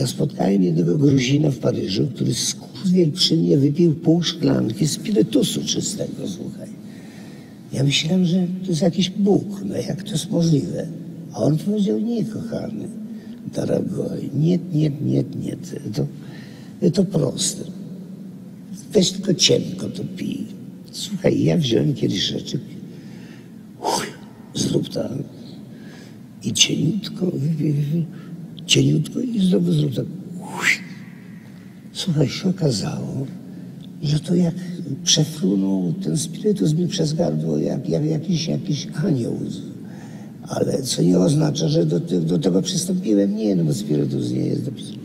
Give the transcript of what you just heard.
Ja spotkałem jednego Gruzina w Paryżu, który skurwiel przy mnie wypił pół szklanki spirytusu czystego, słuchaj. Ja myślałem, że to jest jakiś Bóg, no jak to jest możliwe? A on powiedział, nie kochany, daragoj, nie, nie, nie, nie, to, to proste. Weź tylko cienko to pij. Słuchaj, ja wziąłem kiedyś rzeczy, zrób tak i cieniutko, cieniutko i znowu zrób tak. Słuchaj, się okazało, że to jak przefrunął ten spirytus mi przez gardło, jak, jak jakiś, jakiś anioł. Ale co nie oznacza, że do, do tego przystąpiłem. Nie, no bo spirytus nie jest do pisania.